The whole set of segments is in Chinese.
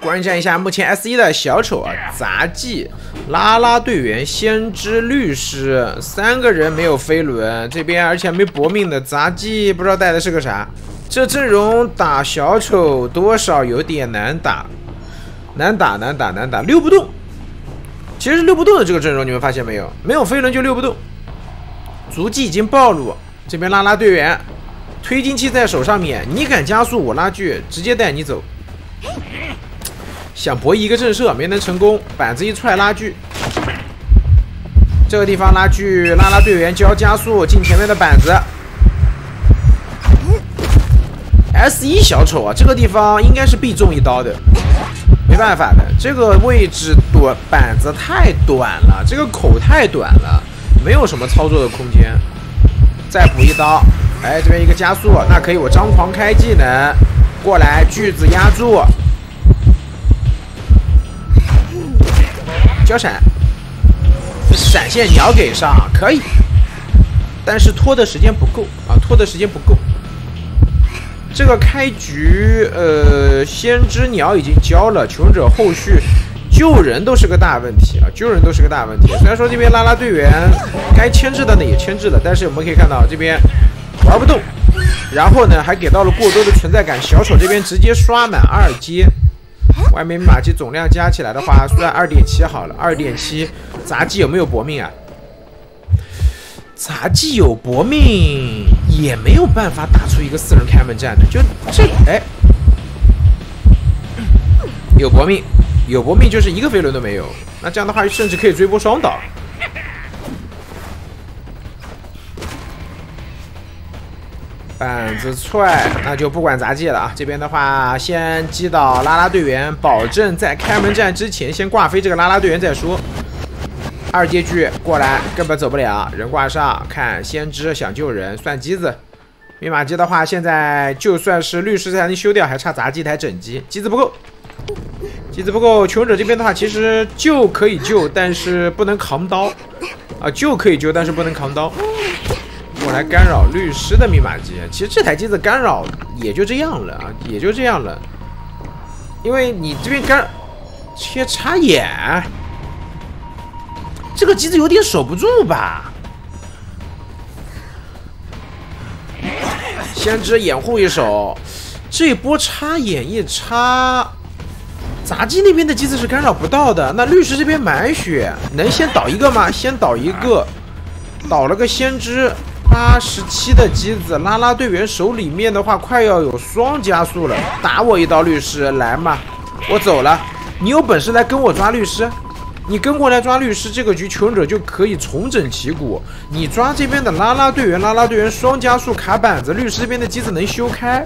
观战一下目前 S 一的小丑啊，杂技、拉拉队员、先知、律师三个人没有飞轮，这边而且没搏命的杂技，不知道带的是个啥。这阵容打小丑多少有点难打，难打难打难打，溜不动。其实溜不动的这个阵容，你们发现没有？没有飞轮就溜不动。足迹已经暴露，这边拉拉队员，推进器在手上面，你敢加速我拉锯，直接带你走。想博弈一个震慑，没能成功。板子一踹，拉锯。这个地方拉锯，拉拉队员交加速进前面的板子。S 一小丑啊，这个地方应该是必中一刀的，没办法的，这个位置短板子太短了，这个口太短了，没有什么操作的空间。再补一刀，哎，这边一个加速，那可以，我张狂开技能过来，锯子压住。交闪，闪现鸟给上可以，但是拖的时间不够啊，拖的时间不够。这个开局，呃，先知鸟已经交了，求者后续救人都是个大问题啊，救人都是个大问题。虽然说这边拉拉队员该牵制的呢也牵制了，但是我们可以看到这边玩不动，然后呢还给到了过多的存在感，小丑这边直接刷满二阶。外面马机总量加起来的话，算二点七好了。二点七，杂技有没有搏命啊？杂技有搏命，也没有办法打出一个四人开门战的。就这，哎，有搏命，有搏命，就是一个飞轮都没有。那这样的话，甚至可以追波双倒。板子踹，那就不管杂技了啊！这边的话，先击倒拉拉队员，保证在开门战之前先挂飞这个拉拉队员再说。二阶锯过来，根本走不了，人挂上，看先知想救人，算机子。密码机的话，现在就算是律师才能修掉，还差杂技台整机，机子不够，机子不够。求者这边的话，其实救可以救，但是不能扛刀啊，救可以救，但是不能扛刀。来干扰律师的密码机，其实这台机子干扰也就这样了啊，也就这样了。因为你这边干切插眼，这个机子有点守不住吧？先知掩护一手，这波插眼一插，杂技那边的机子是干扰不到的。那律师这边满血，能先倒一个吗？先倒一个，倒了个先知。八十七的机子，拉拉队员手里面的话，快要有双加速了。打我一刀，律师来嘛，我走了。你有本事来跟我抓律师，你跟过来抓律师，这个局求生者就可以重整旗鼓。你抓这边的拉拉队员，拉拉队员双加速卡板子，律师这边的机子能修开？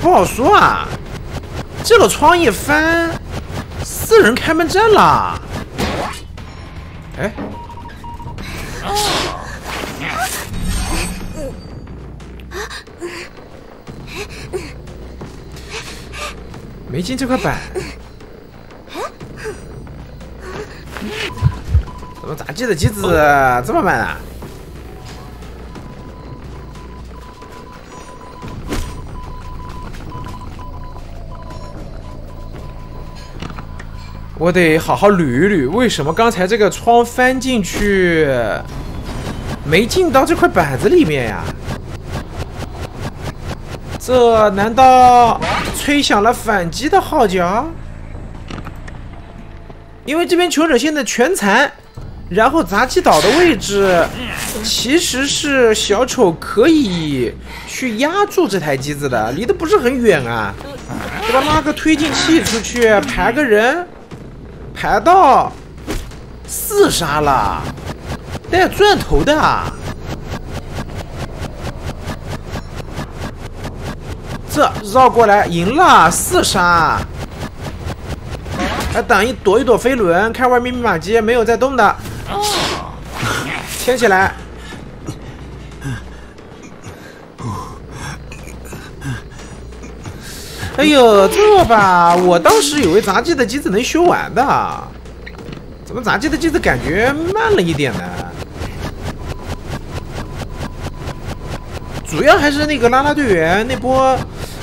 不好说啊。这个窗一翻，四人开门战了。哎。没进这块板，怎么杂技的机子这么慢啊？我得好好捋一捋，为什么刚才这个窗翻进去没进到这块板子里面呀？这难道吹响了反击的号角？因为这边求者现在全残，然后杂技岛的位置其实是小丑可以去压住这台机子的，离得不是很远啊，给他拉个推进器出去排个人。排到四杀了，带钻头的，这绕过来赢了四杀，还等一躲一躲飞轮，看外面密码机没有在动的，牵起来。哎呦，这吧，我当时以为杂技的机子能修完的，怎么杂技的机子感觉慢了一点呢？主要还是那个拉拉队员那波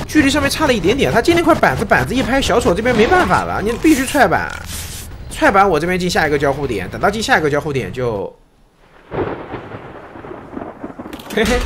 距离上面差了一点点。他进那块板子，板子一拍，小丑这边没办法了，你必须踹板，踹板我这边进下一个交互点，等到进下一个交互点就，嘿嘿。